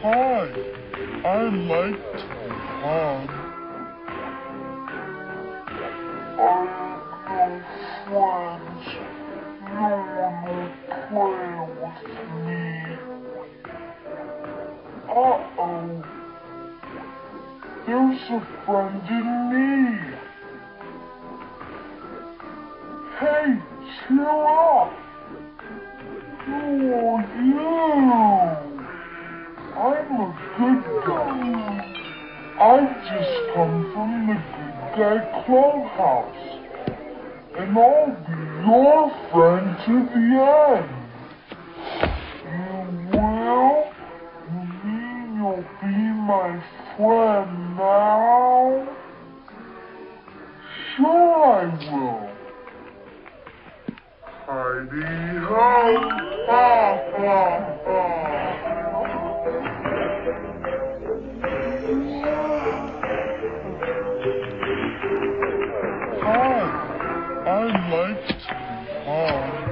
Hi, I like to hug. I have no friends. No one will play with me. Uh-oh. There's a friend in me. Hey, cheer up. Who are I've just come from the Good Guy Clubhouse. And I'll be your friend to the end. You will? You mean you'll be my friend now? Sure I will. Heidi ho! Ha ha ha! lights on.